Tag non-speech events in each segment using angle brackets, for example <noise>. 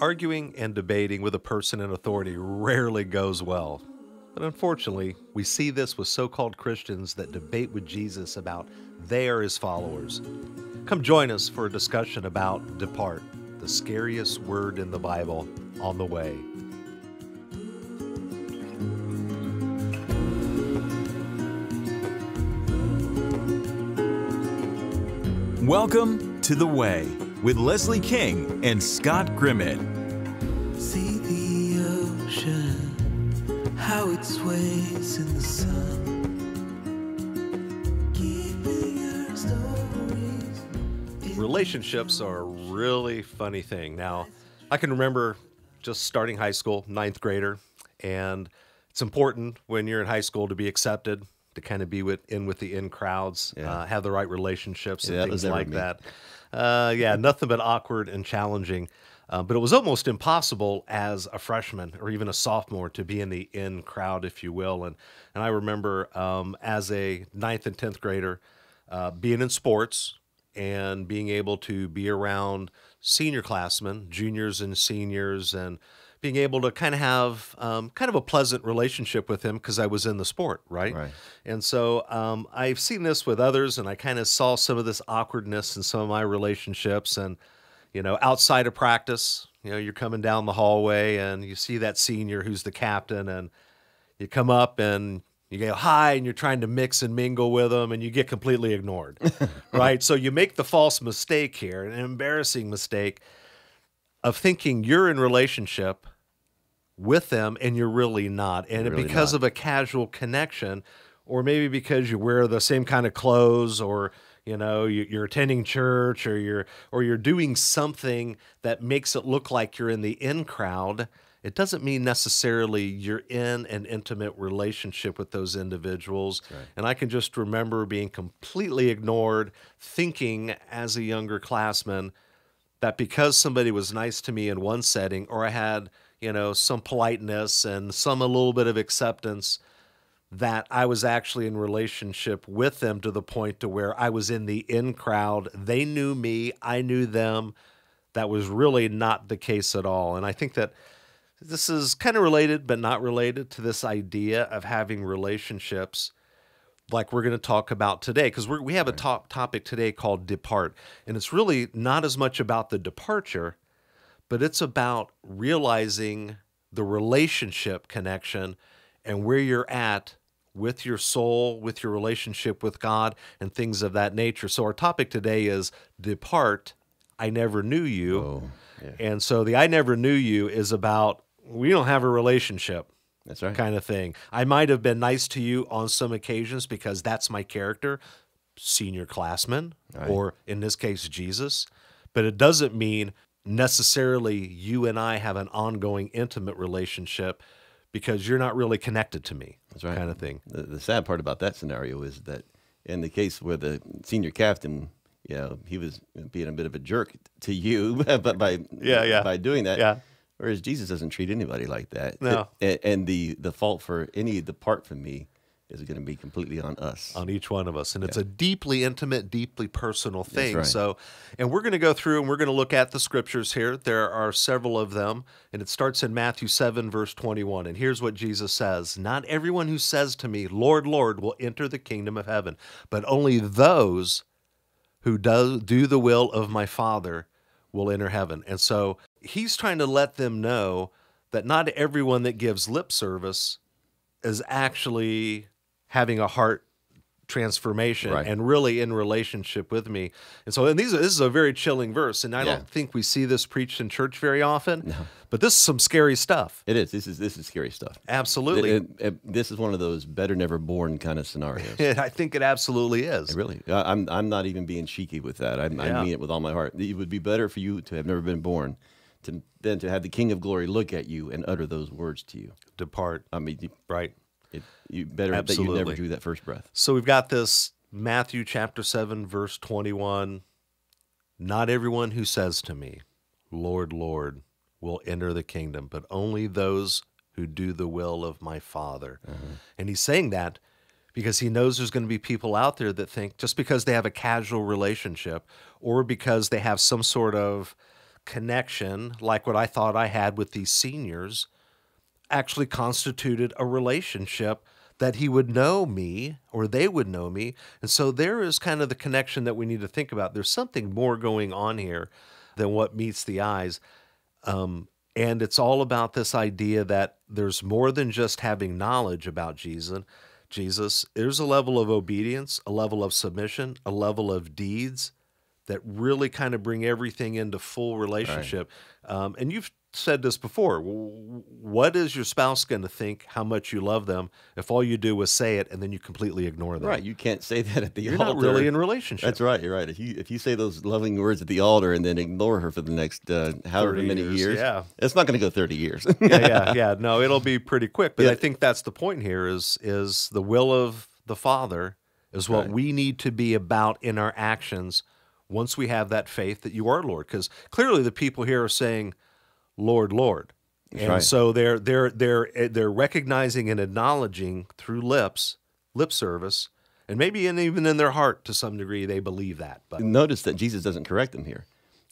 Arguing and debating with a person in authority rarely goes well. But unfortunately, we see this with so called Christians that debate with Jesus about they are his followers. Come join us for a discussion about depart, the scariest word in the Bible, on the way. Welcome to The Way with Leslie King and Scott Grimmett. See the ocean, how it sways in the sun. Keeping our stories. Relationships are a really funny thing. Now, I can remember just starting high school, ninth grader, and it's important when you're in high school to be accepted, to kind of be with in with the in crowds, Yeah. uh, have the right relationships and Yeah, things like me. that. Uh, yeah, nothing but awkward and challenging. Uh, but it was almost impossible as a freshman or even a sophomore to be in the in crowd, if you will. And and I remember um, as a ninth and tenth grader, uh, being in sports and being able to be around senior classmen, juniors and seniors, and being able to kind of have um, kind of a pleasant relationship with him because I was in the sport, right? Right. And so um, I've seen this with others, and I kind of saw some of this awkwardness in some of my relationships. And, you know, outside of practice, you know, you're coming down the hallway and you see that senior who's the captain, and you come up and you go hi, and you're trying to mix and mingle with them, and you get completely ignored, <laughs> right? So you make the false mistake here, an embarrassing mistake of thinking you're in relationship with them and you're really not. And Really because not. of a casual connection, or maybe because you wear the same kind of clothes, or you know you- you're attending church, or you're or you're doing something that makes it look like you're in the in crowd. It doesn't mean necessarily you're in an intimate relationship with those individuals. And I can just remember being completely ignored, thinking as a younger classman, that because somebody was nice to me in one setting or I had, you know, some politeness and some a little bit of acceptance that I was actually in relationship with them to the point to where I was in the in crowd. They knew me, I knew them. That was really not the case at all. And I think that this is kind of related but not related to this idea of having relationships like we're going to talk about today because we have a top topic today called depart and it's really not as much about the departure but it's about realizing the relationship connection and where you're at with your soul with your relationship with god and things of that nature so our topic today is depart i never knew you Oh, yeah. and so the i never knew you is about we don't have a relationship That's right. kind of thing. I might have been nice to you on some occasions because that's my character, senior classman, Right. or in this case, Jesus. But it doesn't mean necessarily you and I have an ongoing intimate relationship because you're not really connected to me, That's right. kind of thing. The, the sad part about that scenario is that in the case where the senior captain, you know, he was being a bit of a jerk to you, <laughs> but by Yeah, yeah. by doing that, Yeah. Whereas Jesus doesn't treat anybody like that. No. and, and the the fault for any depart from me is going to be completely on us. on each one of us. And it's a deeply intimate, deeply personal thing. right. So, and we're going to go through and we're going to look at the scriptures here. There are several of them, and it starts in Matthew 7, verse 21. And here's what Jesus says Not everyone who says to me, Lord, Lord, will enter the kingdom of heaven, but only those who do, do the will of my Father will enter heaven. And so he's trying to let them know that not everyone that gives lip service is actually having a heart transformation Right. and really in relationship with me. And so and these are, this is a very chilling verse and I Yeah. don't think we see this preached in church very often. No. But this is some scary stuff. It is. This is this is scary stuff. Absolutely. It- it- it- this is one of those better never born kind of scenarios. <laughs> I think it absolutely is. Really, I- I'm I'm not even being cheeky with that. I, Yeah. I mean it with all my heart. It would be better for you to have never been born, to, than to have the King of Glory look at you and utter those words to you. Depart. I mean, Right. It, you better that you Absolutely. never drew that first breath. So we've got this Matthew chapter 7, verse 21. Not everyone who says to me, Lord, Lord, will enter the kingdom, but only those who do the will of my Father. Uh-huh. And he's saying that because he knows there's going to be people out there that think just because they have a casual relationship or because they have some sort of connection, like what I thought I had with these seniors, actually constituted a relationship that he would know me or they would know me. And so there is kind of the connection that we need to think about. There's something more going on here than what meets the eyes. Um, and it's all about this idea that there's more than just having knowledge about Jesus. Jesus, there's a level of obedience, a level of submission, a level of deeds that really kind of bring everything into full relationship. Um, and you've said this before. What is your spouse going to think how much you love them if all you do is say it and then you completely ignore them? Right. You can't say that at the You're altar. not really in relationship. That's right. You're right. If you if you say those loving words at the altar and then ignore her for the next uh, however many years, years, yeah. it's not going to go 30 years. <laughs> yeah, yeah, <laughs> yeah. No, it'll be pretty quick. But Yeah. I think that's the point here is is the will of the Father is what Right. we need to be about in our actions once we have that faith that you are Lord. Because clearly the people here are saying, Lord, Lord. and right. so they're they're they're eh, they're recognizing and acknowledging through lips, lip service, and maybe in, even in their heart to some degree they believe that. But Notice that Jesus doesn't correct them here.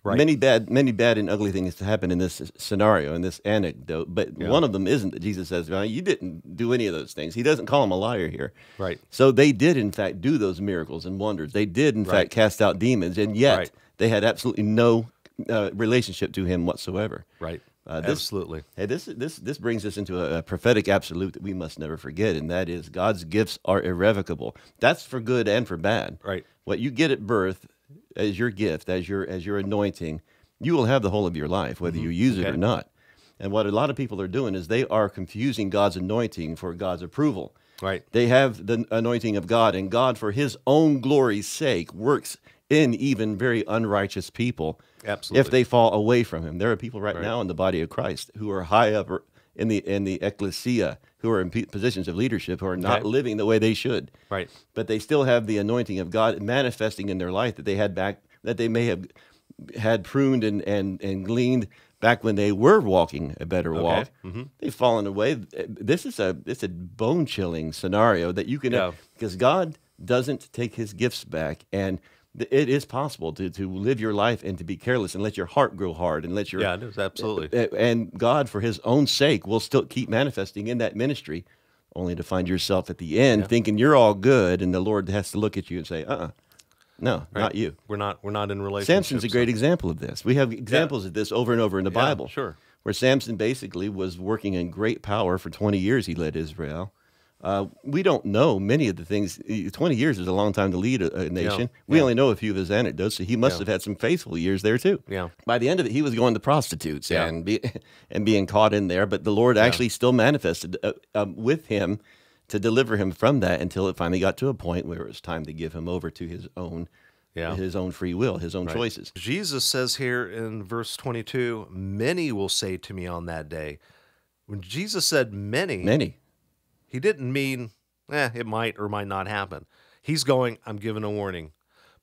Right. Many bad, many bad and ugly things to happen in this scenario, in this anecdote. But one of them isn't that Jesus says, well, "You didn't do any of those things." He doesn't call him a liar here. Right. So they did, in fact, do those miracles and wonders. They did, in Right. fact, cast out demons, and yet Right. they had absolutely no uh, relationship to him whatsoever. right, Uh, this- absolutely, Hey, this this this brings us into a, a prophetic absolute that we must never forget, and that is God's gifts are irrevocable. That's for good and for bad. Right. What you get at birth as your gift, as your as your anointing, you will have the whole of your life, whether you use it Mm-hmm. Or not. And what a lot of people are doing is they are confusing God's anointing for God's approval. right. They have the anointing of God, and God, for His own glory's sake, works in even very unrighteous people. Absolutely. If they fall away from Him, there are people right, Right. now in the body of Christ who are high up in the in the ecclesia, who are in positions of leadership, who are not Okay. living the way they should. Right. But they still have the anointing of God manifesting in their life that they had back that they may have had pruned and and and gleaned back when they were walking a better walk. Mm-hmm. They've fallen away. This is a it's a bone chilling scenario that you can Yeah. because God doesn't take His gifts back, and it is possible to to live your life and to be careless and let your heart grow hard and let your Yeah, it is absolutely. and God, for His own sake, will still keep manifesting in that ministry, only to find yourself at the end thinking you're all good, and the Lord has to look at you and say, "Uh, uh no, not you." We're not we're not in relationship. Samson's a great example of this. We have examples of this over and over in the Yeah, Bible. sure. Where Samson basically was working in great power for 20 years, he led Israel. Uh, we don't know many of the things. 20 years is a long time to lead a, a nation. We yeah. only know a few of his anecdotes, so he must Yeah. have had some faithful years there too. Yeah. By the end of it, he was going to prostitutes Yeah. and be, <laughs> and being caught in there. But the Lord actually still manifested uh, um, with him to deliver him from that until it finally got to a point where it was time to give him over to his own Yeah. his own free will, his own Right. choices. Jesus says here in verse 22, many will say to me on that day. When Jesus said many, Many. He didn't mean, eh, it might or might not happen. He's going, I'm giving a warning.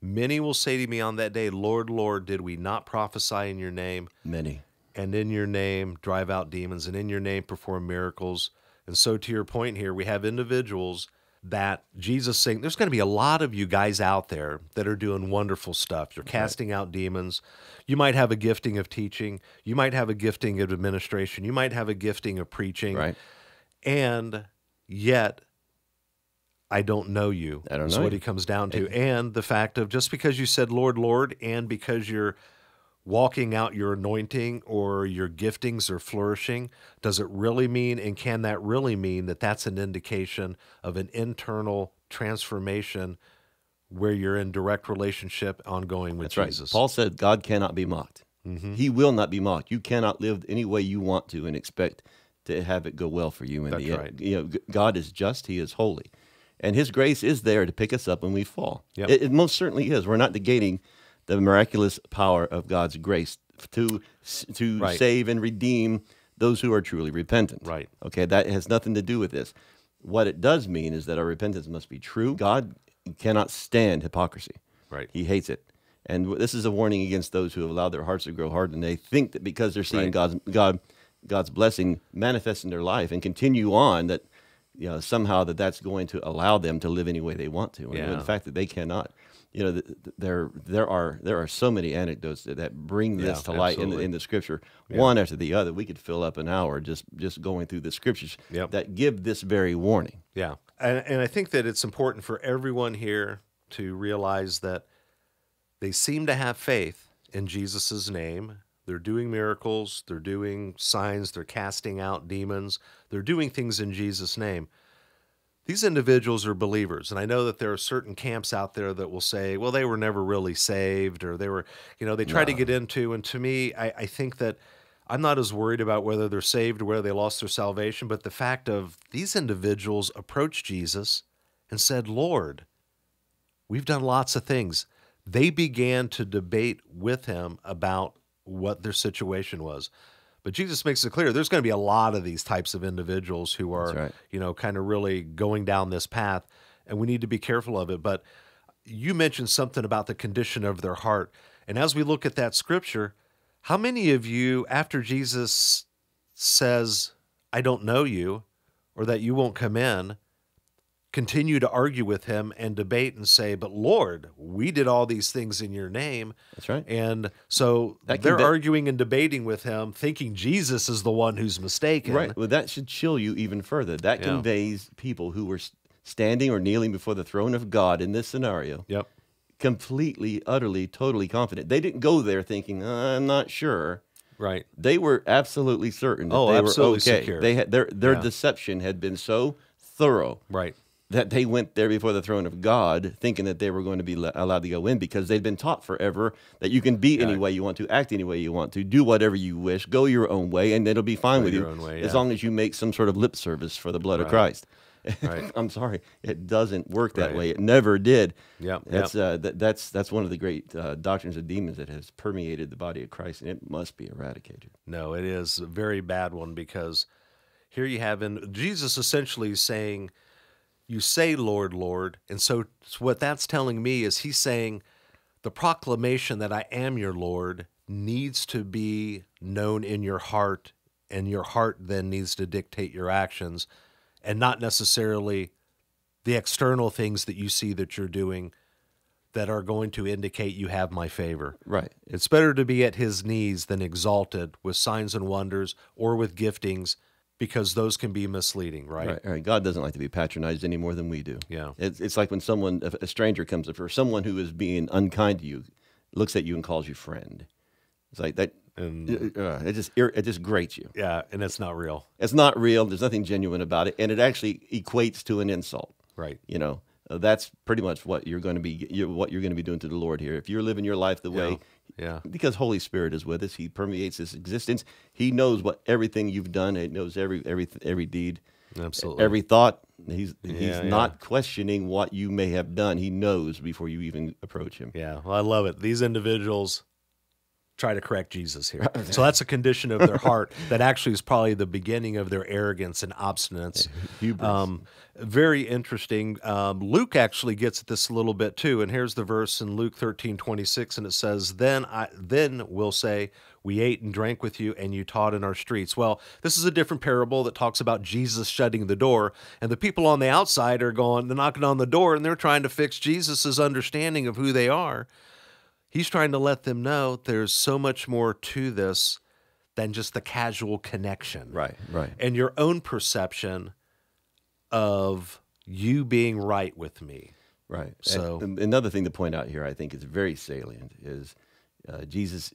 Many will say to me on that day, Lord, Lord, did we not prophesy in your name? Many. and in your name drive out demons, and in your name perform miracles. And so, to your point here, we have individuals that Jesus saying, there's going to be a lot of you guys out there that are doing wonderful stuff. You're casting out demons. You might have a gifting of teaching. You might have a gifting of administration. You might have a gifting of preaching. Right. And yet, I don't know you. I don't is know what you. he comes down to. And the fact of just because you said Lord, Lord, and because you're walking out your anointing or your giftings are flourishing, does it really mean, and can that really mean that that's an indication of an internal transformation where you're in direct relationship ongoing with That's right. Jesus? Paul said God cannot be mocked. Mm-hmm. He will not be mocked. You cannot live any way you want to and expect to have it go well for you in That's the end. right. You know, God is just, he is holy. And his grace is there to pick us up when we fall. Yep. It, it most certainly is. We're not negating the miraculous power of God's grace to to Right. save and redeem those who are truly repentant. Right. Okay, that has nothing to do with this. What it does mean is that our repentance must be true. God cannot stand hypocrisy. Right. He hates it. And this is a warning against those who have allowed their hearts to grow hard and they think that because they're seeing Right. God's God God's blessing manifest in their life and continue on that you know somehow that that's going to allow them to live any way they want to. And Yeah. the fact that they cannot. you know, th- th- there there are there are so many anecdotes that, that bring this Yeah, to light in the, in the scripture, one after the other. We could fill up an hour just just going through the scriptures Yep. that give this very warning. Yeah. And, and I think that it's important for everyone here to realize that they seem to have faith in Jesus' name. They're doing miracles, they're doing signs, they're casting out demons, they're doing things in Jesus' name. These individuals are believers. And I know that there are certain camps out there that will say, well, they were never really saved or they were, you know, they try to get into. And to me, I, I think that I'm not as worried about whether they're saved or whether they lost their salvation, but the fact of these individuals approached Jesus and said, Lord, we've done lots of things. They began to debate with him about what their situation was. But Jesus makes it clear there's going to be a lot of these types of individuals who are, right. you know, kind of really going down this path, and we need to be careful of it. But you mentioned something about the condition of their heart. And as we look at that scripture, how many of you, after Jesus says, I don't know you, or that you won't come in, continue to argue with him and debate and say, But Lord, we did all these things in your name. That's right. And so That they're arguing and debating with him, thinking Jesus is the one who's mistaken. Right. Well, that should chill you even further. That Yeah. conveys people who were standing or kneeling before the throne of God in this scenario, Yep. completely, utterly, totally confident. They didn't go there thinking, "Uh, "I'm not sure." Right. They were absolutely certain that Oh, they absolutely were okay. secure. They had their their Yeah. deception had been so thorough Right. That they went there before the throne of God, thinking that they were going to be allowed to go in because they'd been taught forever that you can be any way you want to, act any way you want to, do whatever you wish, go your own way, and it'll be fine Go with your you own way, as long as you make some sort of lip service for the blood of Christ. Right. <laughs> I'm sorry, it doesn't work that Right. way. It never did. Yep, That's uh, that, that's that's one of the great uh, doctrines of demons that has permeated the body of Christ, and it must be eradicated. No, it is a very bad one because here you have in Jesus essentially saying, You say, Lord, Lord. And so what that's telling me is he's saying the proclamation that I am your Lord needs to be known in your heart, and your heart then needs to dictate your actions, and not necessarily the external things that you see that you're doing that are going to indicate you have my favor. Right. It's better to be at his knees than exalted with signs and wonders or with giftings because those can be misleading, right? Right, right. God doesn't like to be patronized any more than we do. Yeah. It's, it's like when someone, a stranger comes up, or someone who is being unkind to you, looks at you and calls you friend. It's like that. And uh, it just it just grates you. yeah, and it's not real. It's not real. There's nothing genuine about it, and it actually equates to an insult. Right. You know, uh, that's pretty much what you're going to be. You're, what you're going to be doing to the Lord here. If you're living your life the way, Yeah. Because Holy Spirit is with us, He permeates this existence. He knows what everything you've done. He knows every every every deed. Absolutely. Every thought, he's he's Yeah, not questioning what you may have done. He knows before you even approach him. Yeah, well, I love it. These individuals try to correct Jesus here. <laughs> So that's a condition of their heart that actually is probably the beginning of their arrogance and obstinance. Um, very interesting. Um, Luke actually gets at this a little bit too. And here's the verse in Luke 13, 26, and it says, Then I then will say, We ate and drank with you, and you taught in our streets. Well, this is a different parable that talks about Jesus shutting the door, and the people on the outside are going, they're knocking on the door, and they're trying to fix Jesus's understanding of who they are he's trying to let them know there's so much more to this than just the casual connection. Right, right. And your own perception of you being right with me. Right. So- And another thing to point out here, I think, is very salient, is uh, Jesus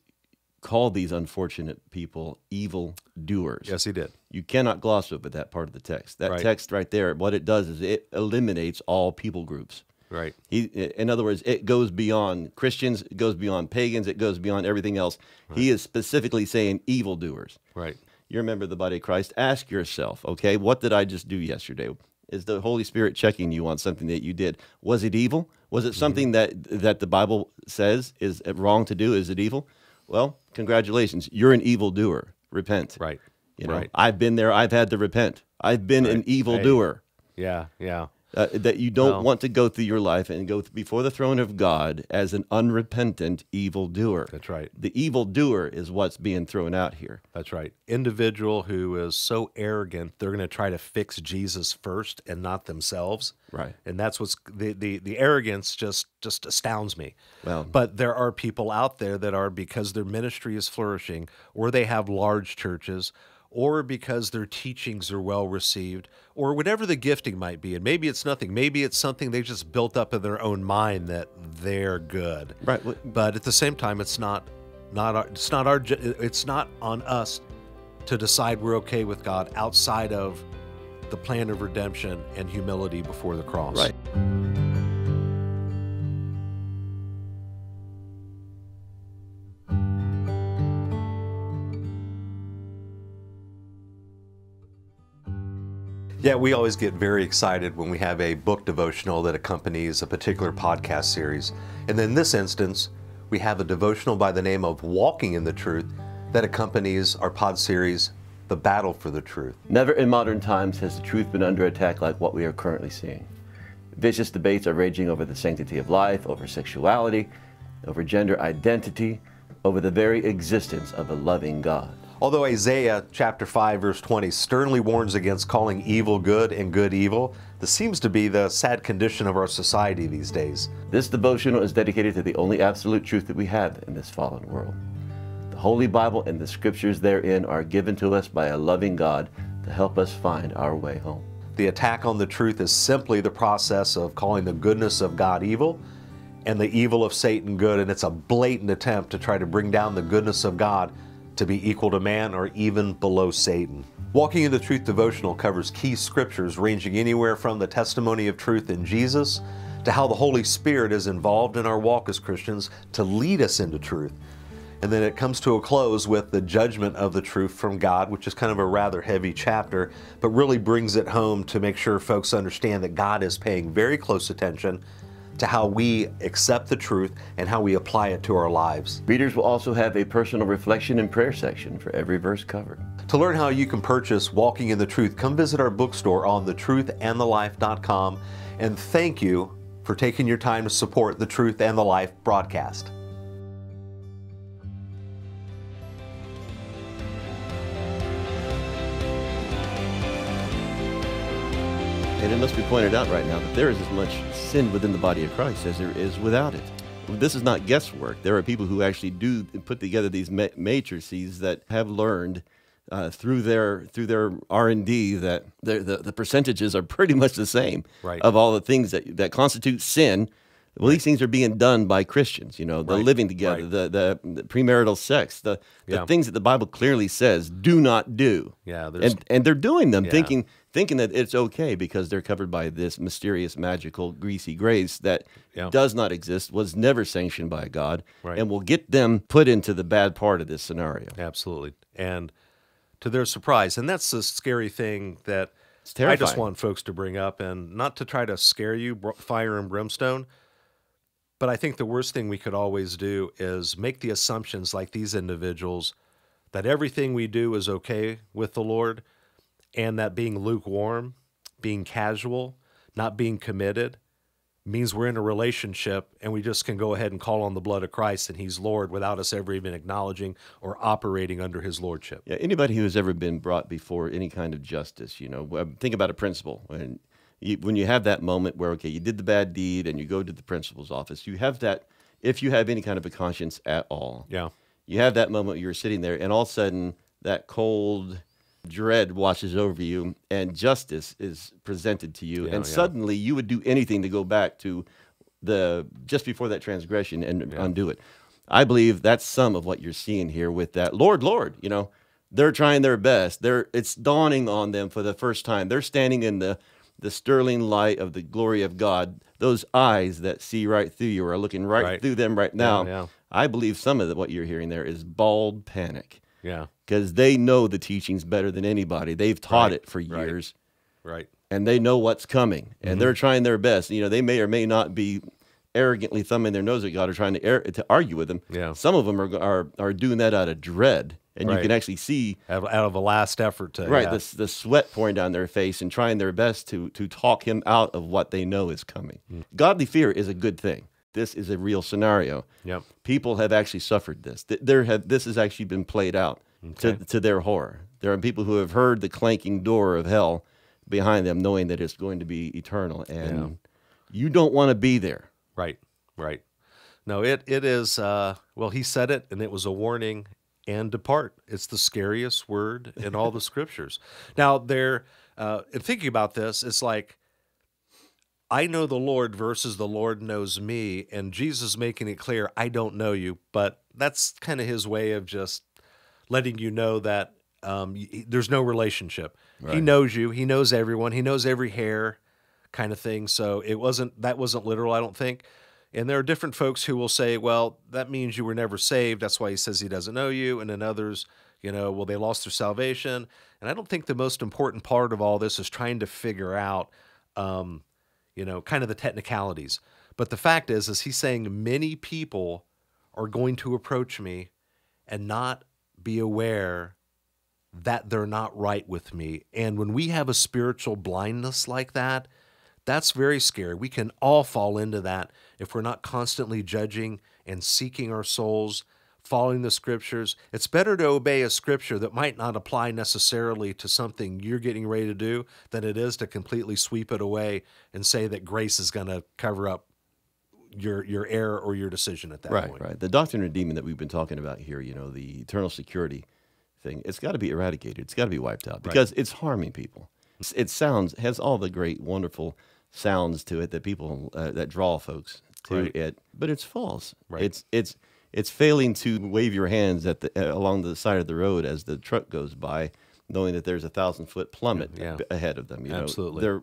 called these unfortunate people evil doers. Yes, he did. You cannot gloss over that part of the text. That Right. text right there, what it does is it eliminates all people groups. Right. He, in other words, it goes beyond Christians, it goes beyond pagans, it goes beyond everything else. He is specifically saying evildoers. Right. You're a member of the body of Christ. Ask yourself, okay, what did I just do yesterday? Is the Holy Spirit checking you on something that you did? Was it evil? Was Mm-hmm. it something that that the Bible says is wrong to do? Is it evil? Well, congratulations, you're an evildoer. Repent. Right. You know, Right. I've been there. I've had to repent. I've been an Right. evildoer. Yeah. Yeah. Uh, that you don't No. want to go through your life and go before the throne of God as an unrepentant evildoer. That's right. The evildoer is what's being thrown out here. That's right. Individual who is so arrogant, they're going to try to fix Jesus first and not themselves. Right. And that's what's the the, the arrogance just just astounds me. Well- but there are people out there that are because their ministry is flourishing, or they have large churches, or because their teachings are well received, or whatever the gifting might be. And maybe it's nothing. Maybe it's something they just built up in their own mind that they're good. Right. But at the same time, it's not not our, it's not our it's not on us to decide we're okay with God outside of the plan of redemption and humility before the cross. Right. Yeah, we always get very excited when we have a book devotional that accompanies a particular podcast series. And in this instance, we have a devotional by the name of Walking in the Truth that accompanies our pod series, The Battle for the Truth. Never in modern times has the truth been under attack like what we are currently seeing. Vicious debates are raging over the sanctity of life, over sexuality, over gender identity, over the very existence of a loving God. Although Isaiah chapter 5 verse 20 sternly warns against calling evil good and good evil, this seems to be the sad condition of our society these days. This devotional is dedicated to the only absolute truth that we have in this fallen world. The Holy Bible and the scriptures therein are given to us by a loving God to help us find our way home. The attack on the truth is simply the process of calling the goodness of God evil and the evil of Satan good, and it's a blatant attempt to try to bring down the goodness of God to be equal to man or even below Satan. Walking in the Truth devotional covers key scriptures ranging anywhere from the testimony of truth in Jesus to how the Holy Spirit is involved in our walk as Christians to lead us into truth. And then it comes to a close with the judgment of the truth from God, which is kind of a rather heavy chapter, but really brings it home to make sure folks understand that God is paying very close attention to how we accept the truth and how we apply it to our lives. Readers will also have a personal reflection and prayer section for every verse covered. To learn how you can purchase Walking in the Truth, come visit our bookstore on thetruthandthelife.com. And thank you for taking your time to support the Truth and the Life broadcast. And it must be pointed out right now that there is as much sin within the body of Christ as there is without it. This is not guesswork. There are people who actually do put together these ma- matrices that have learned uh, through their through their R and D that the, the the percentages are pretty much the same Right. of all the things that that constitute sin. Well, these things are being done by Christians. You know, the Right. living together, Right. the, the the premarital sex, the the Yeah. things that the Bible clearly says do not do. Yeah, and and they're doing them Yeah. thinking thinking that it's okay because they're covered by this mysterious, magical, greasy grace that Yeah. does not exist, was never sanctioned by God, Right. and will get them put into the bad part of this scenario. Absolutely. And to their surprise, and that's the scary thing that I just want folks to bring up, and not to try to scare you, fire and brimstone. But I think the worst thing we could always do is make the assumptions like these individuals that everything we do is okay with the Lord, and that being lukewarm, being casual, not being committed, means we're in a relationship and we just can go ahead and call on the blood of Christ and He's Lord without us ever even acknowledging or operating under His Lordship. Yeah, anybody who has ever been brought before any kind of justice, you know, um, think about a principal. When you, when you have that moment where, okay, you did the bad deed and you go to the principal's office, you have that, if you have any kind of a conscience at all, Yeah. you have that moment where you're sitting there and all of a sudden that cold dread washes over you and justice is presented to you. Yeah, and yeah. suddenly you would do anything to go back to the just before that transgression and undo it. I believe that's some of what you're seeing here with that lord lord you know they're trying their best. They're it's dawning on them for the first time. They're standing in the the sterling light of the glory of god. Those eyes that see right through you are looking right, Right. through them right now. yeah. I believe some of the, what you're hearing there is bald panic Yeah. because they know the teachings better than anybody. They've taught Right, it for. Mm-hmm. years Right. and they know what's coming and they're trying their best. You know, they may or may not be arrogantly thumbing their nose at God or trying to, to argue with him. Yeah. Some of them are, are, are doing that out of dread and you can actually see out, out of a last effort to right yeah. the, the sweat pouring down their face and trying their best to to talk him out of what they know is coming. Hmm. Godly fear is a good thing. This is a real scenario. Yep. People have actually suffered this. There have this has actually been played out to, Okay. to their horror. There are people who have heard the clanking door of hell behind them, knowing that it's going to be eternal, and you don't want to be there. Right, right. No, it it is. Uh, well, he said it, and it was a warning. And depart. It's the scariest word in all the <laughs> scriptures. Now, there. Uh, in thinking about this, it's like I know the Lord versus the Lord knows me, and Jesus making it clear I don't know you. But that's kind of his way of just letting you know that um, there's no relationship. He knows you. He knows everyone. He knows every hair, kind of thing. So it wasn't that wasn't literal. I don't think. And there are different folks who will say, "Well, that means you were never saved. That's why he says he doesn't know you." And then others, you know, well, they lost their salvation. And I don't think the most important part of all this is trying to figure out, um, you know, kind of the technicalities. But the fact is, is he's saying many people are going to approach me and not be aware that they're not right with me. And when we have a spiritual blindness like that, that's very scary. We can all fall into that if we're not constantly judging and seeking our souls, following the scriptures. It's better to obey a scripture that might not apply necessarily to something you're getting ready to do than it is to completely sweep it away and say that grace is going to cover up your your error or your decision at that right, point. right. right. The doctrine of demon that we've been talking about here, you know, the eternal security thing, it's got to be eradicated. It's got to be wiped out because it's harming people. It's- It sounds has all the great, wonderful sounds to it that people uh, that draw folks to Right. it, but it's false. Right. It's it's it's failing to wave your hands at the uh, along the side of the road as the truck goes by, knowing that there's a thousand foot plummet Yeah. ahead of them. You know, Absolutely. they're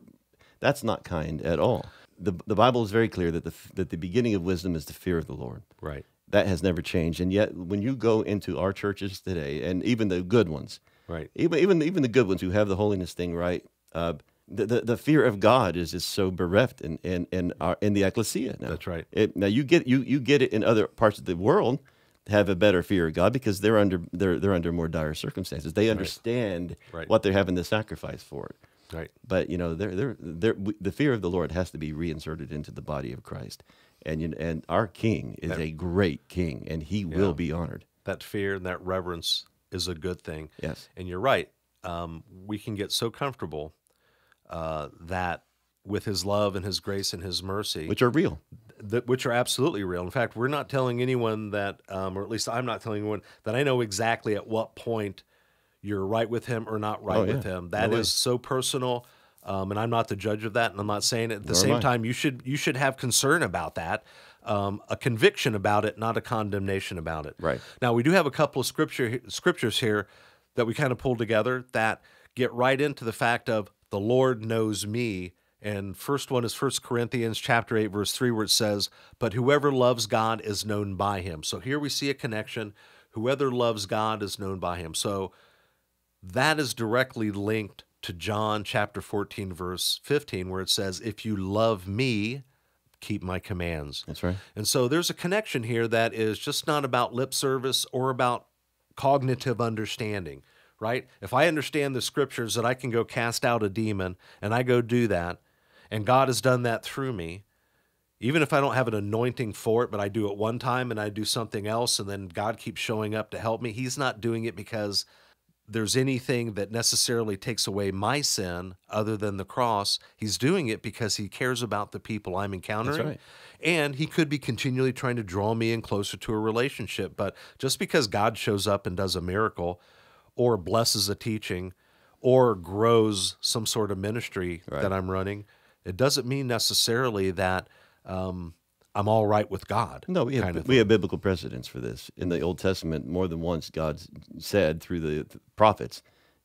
that's not kind at all. The, the Bible is very clear that the, that the beginning of wisdom is the fear of the Lord. Right. That has never changed. And yet, when you go into our churches today, and even the good ones, Right. even even even the good ones who have the holiness thing right, uh, the, the the fear of God is just so bereft in in in, our, in the ecclesia now. That's right. It, now you get you you get it in other parts of the world have a better fear of God because they're under they're they're under more dire circumstances. They understand Right. what they're having to sacrifice for. Right. But you know, they're, they're, they're, we- the fear of the Lord has to be reinserted into the body of Christ, and you and our King is a great King, and He Yeah. will be honored. that fear and that reverence is a good thing. Yes. And you're right. Um, we can get so comfortable uh, that with his love and his grace and his mercy, Which are real. that, which are absolutely real. In fact, we're not telling anyone that, um, or at least I'm not telling anyone that I know exactly at what point you're right with him or not right Oh, with him. That No is way. so personal. Um, and I'm not the judge of that, and I'm not saying it. At the Nor same time, you should you should have concern about that, um, a conviction about it, not a condemnation about it. Right. Now we do have a couple of scripture scriptures here that we kind of pulled together that get right into the fact of the Lord knows me. And first one is First Corinthians chapter 8 verse 3 where it says, "But whoever loves God is known by him." So here we see a connection. Whoever loves God is known by him. So that is directly linked to John chapter 14 verse 15 where it says, "If you love me, keep my commands." That's right. And so there's a connection here that is just not about lip service or about cognitive understanding, right? If I understand the scriptures that I can go cast out a demon and I go do that, and God has done that through me, even if I don't have an anointing for it, but I do it one time and I do something else, and then God keeps showing up to help me, He's not doing it because there's anything that necessarily takes away my sin other than the cross. He's doing it because he cares about the people I'm encountering. right. And he could be continually trying to draw me in closer to a relationship. But just because God shows up and does a miracle or blesses a teaching or grows some sort of ministry Right. that I'm running, it doesn't mean necessarily that um, I'm all right with God. No, we have we have biblical precedents for this. In the Old Testament, more than once, God said through the prophets,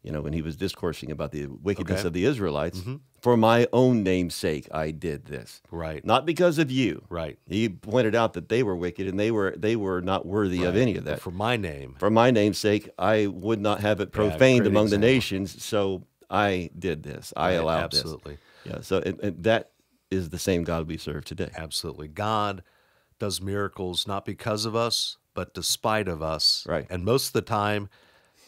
you know, when He was discoursing about the wickedness Okay. of the Israelites, mm-hmm. for my own name's sake, I did this. Right. Not because of you. Right. He pointed out that they were wicked and they were they were not worthy of any of that. For my name. For my name's sake, I would not have it profaned great among the nations. So I did this. I Right, allowed absolutely. this. Yeah. So it, it, that is the same God we serve today. Absolutely. God does miracles not because of us, but despite of us. Right. And most of the time,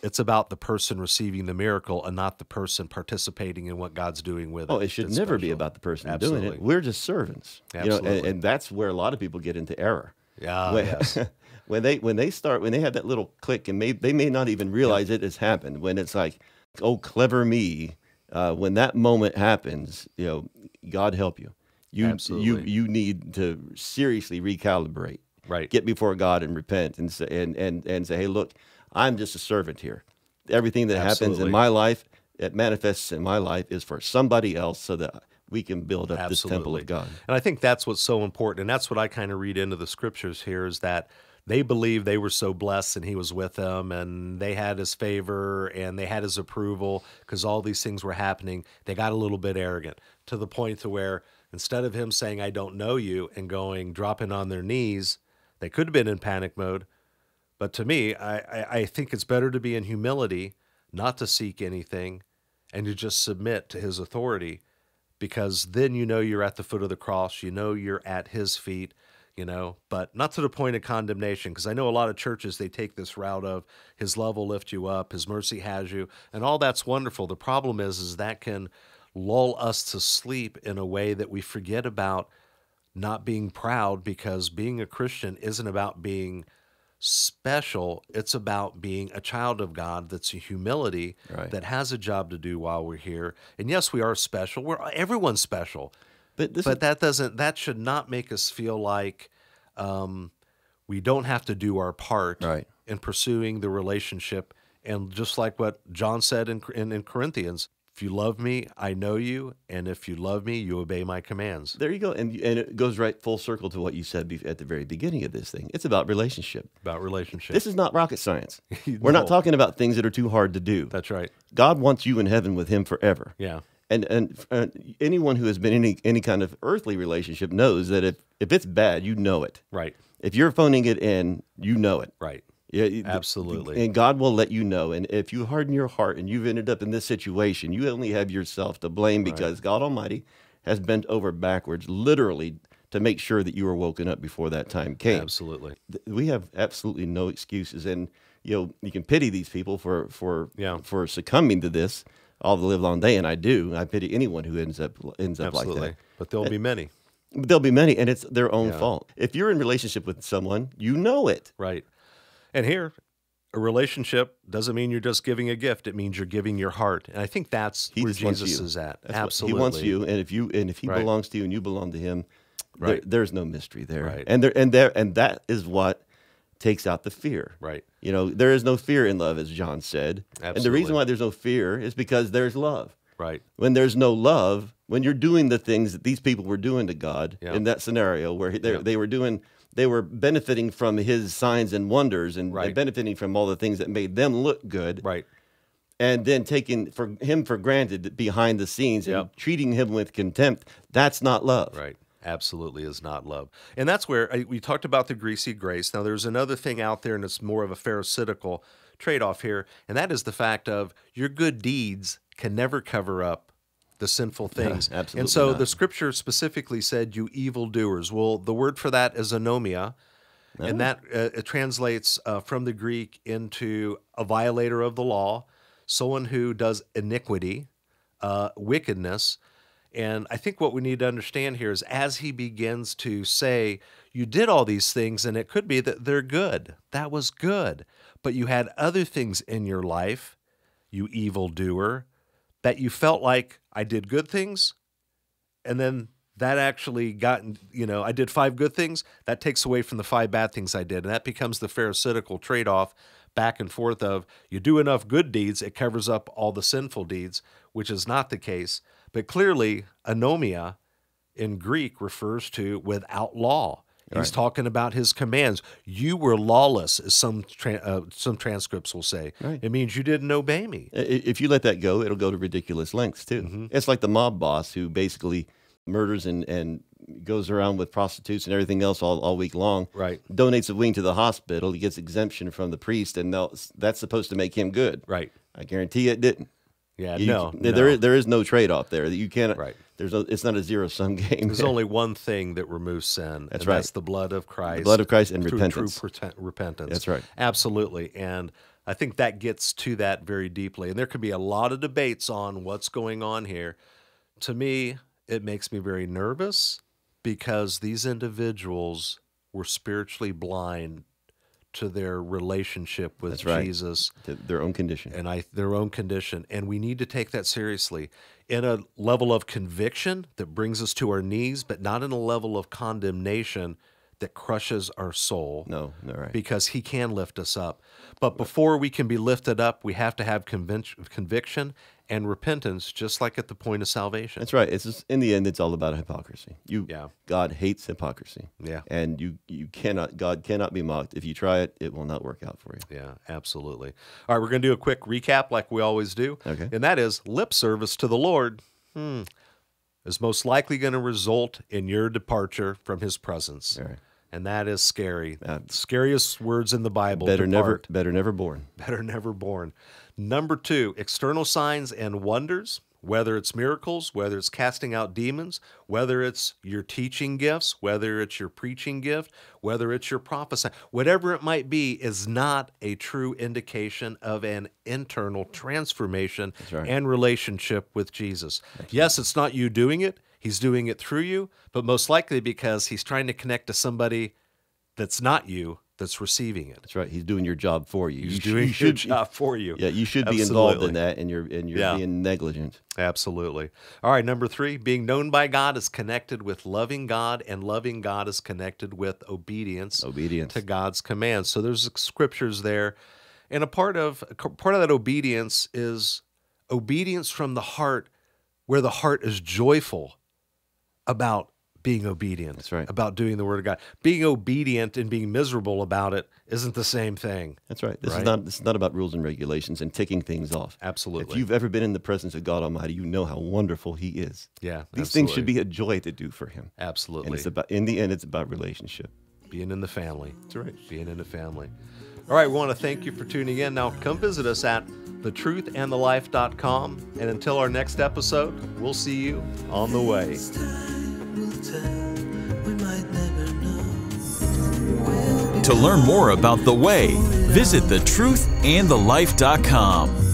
it's about the person receiving the miracle and not the person participating in what God's doing with it. Oh, it should It's never be about the person doing it. We're just servants. You know, and, Absolutely. and that's where a lot of people get into error. Yeah, when, yes. <laughs> when they when they start when they have that little click and may, they may not even realize it has happened. When it's like, oh, clever me. Uh, when that moment happens, you know, God help you. You you you need to seriously recalibrate. Right. Get before God and repent and say and and and say, hey, look, I'm just a servant here. Everything that happens in my life, it manifests in my life, is for somebody else, so that we can build up this temple of God. And I think that's what's so important. And that's what I kind of read into the scriptures here is that they believed they were so blessed and he was with them and they had his favor and they had his approval because all these things were happening. They got a little bit arrogant to the point to where instead of him saying, I don't know you and going dropping on their knees, they could have been in panic mode. But to me, I, I, I think it's better to be in humility, not to seek anything, and to just submit to his authority because then you know you're at the foot of the cross, you know you're at his feet, you know, but not to the point of condemnation because I know a lot of churches they take this route of his love will lift you up, his mercy has you, and all that's wonderful. The problem is is that can lull us to sleep in a way that we forget about not being proud because being a Christian isn't about being special. It's about being a child of God that's a humility Right. that has a job to do while we're here. And yes, we are special. We're everyone's special. But this but is, that doesn't that should not make us feel like um, we don't have to do our part Right. in pursuing the relationship. And just like what John said in, in, in Corinthians, if you love me, I know you, and if you love me, you obey my commands. there you go, and and it goes right full circle to what you said at the very beginning of this thing. It's about relationship. About relationship. This is not rocket science. <laughs> We're not talking about things that are too hard to do. That's right. God wants you in heaven with Him forever. Yeah. And and uh, anyone who has been in any any kind of earthly relationship knows that if if it's bad, you know it. Right. If you're phoning it in, you know it. Right. Yeah, Absolutely. And God will let you know. And if you harden your heart and you've ended up in this situation, you only have yourself to blame because God Almighty has bent over backwards, literally, to make sure that you were woken up before that time came. Absolutely. We have absolutely no excuses, and you know you can pity these people for for Yeah. for succumbing to this all the live long day, and I do. I pity anyone who ends up ends up Absolutely. like that. But there'll be many. But there'll be many, and it's their own Yeah. fault. If you're in relationship with someone, you know it. Right. And here, a relationship doesn't mean you're just giving a gift. It means you're giving your heart. And I think that's He where Jesus is at. That's what- Absolutely. he wants you, and if you and if he Right. belongs to you and you belong to him, there, there's no mystery there. Right. And there and there and that is what takes out the fear. Right. You know, there is no fear in love, as John said. Absolutely. And the reason why there's no fear is because there's love. Right. When there's no love, when you're doing the things that these people were doing to God Yeah. in that scenario where they, Yeah. they were doing, they were benefiting from His signs and wonders and, and Right. benefiting from all the things that made them look good Right. and then taking for him for granted behind the scenes and treating him with contempt that's not love Right. Absolutely is not love. And that's where I, we talked about the greasy grace. Now, there's another thing out there, and it's more of a pharisaical trade off here, and that is the fact of your good deeds can never cover up the sinful things. absolutely and so not. the scripture specifically said, You evildoers. Well, the word for that is anomia. And that uh, it translates uh, from the Greek into a violator of the law, someone who does iniquity, uh, wickedness. And I think what we need to understand here is as he begins to say, You did all these things, and it could be that they're good. That was good. But you had other things in your life, you evildoer, that you felt like I did good things, and then that actually got you know i did five good things that takes away from the five bad things i did and that becomes the pharisaical trade-off back and forth of you do enough good deeds it covers up all the sinful deeds which is not the case. But clearly anomia in greek refers to without law he's talking about his commands. You were lawless as some tra- uh, some transcripts will say. Right. it means you didn't obey me. If you let that go it'll go to ridiculous lengths too. Mm-hmm. it's like the mob boss who basically murders and, and goes around with prostitutes and everything else all, all week long. Right. donates a wing to the hospital he gets exemption from the priest and that's supposed to make him good. Right. I guarantee it didn't yeah You- no, there, no. there is no trade-off there you can't Right. there's no, it's not a zero-sum <laughs> game There's only one thing that removes sin. That's and right. That's the blood of Christ. blood of Christ and repentance. True preten- repentance. That's right. Absolutely. And I think that gets to that very deeply. And there could be a lot of debates on what's going on here. To me, it makes me very nervous because these individuals were spiritually blind to their relationship with right. Jesus To their own condition. and I their own condition and we need to take that seriously in a level of conviction that brings us to our knees but not in a level of condemnation that crushes our soul no, no, right. because he can lift us up but before we can be lifted up we have to have convic- conviction and repentance just like at the point of salvation That's right. It's just, in the end, it's all about hypocrisy. You, Yeah. God hates hypocrisy. Yeah. and you, you cannot, God cannot be mocked. If you try it, it will not work out for you. Yeah, absolutely. All right, we're going to do a quick recap like we always do. Okay. And that is lip service to the Lord hmm, is most likely going to result in your departure from his presence. And that is scary. Uh, Scariest words in the Bible. Better never, better never born. Better never born. Number two, external signs and wonders, whether it's miracles, whether it's casting out demons, whether it's your teaching gifts, whether it's your preaching gift, whether it's your prophesying, whatever it might be, is not a true indication of an internal transformation right. and relationship with Jesus. Yes, it's not you doing it, He's doing it through you, but most likely because He's trying to connect to somebody that's not you that's receiving it. That's right. He's doing your job for you. He's you doing you your job for you. Yeah, you should be involved in that, and you're and you're Yeah. being negligent. Absolutely. All right, number three, being known by God is connected with loving God, and loving God is connected with obedience, Obedience. to God's commands. So there's scriptures there, and a part of part of that obedience is obedience from the heart, where the heart is joyful about being obedient. That's right. About doing the word of God. Being obedient and being miserable about it isn't the same thing. That's right. This Right. is not this is not about rules and regulations and ticking things off. Absolutely. If you've ever been in the presence of God Almighty, you know how wonderful He is. Yeah, These things should be a joy to do for Him. Absolutely. And it's about in the end, it's about relationship. being in the family. That's right. Being in the family. All right, we want to thank you for tuning in. Now, come visit us at thetruthandthelife.com. And until our next episode, we'll see you on the way. To learn more about The Way, visit thetruthandthelife.com.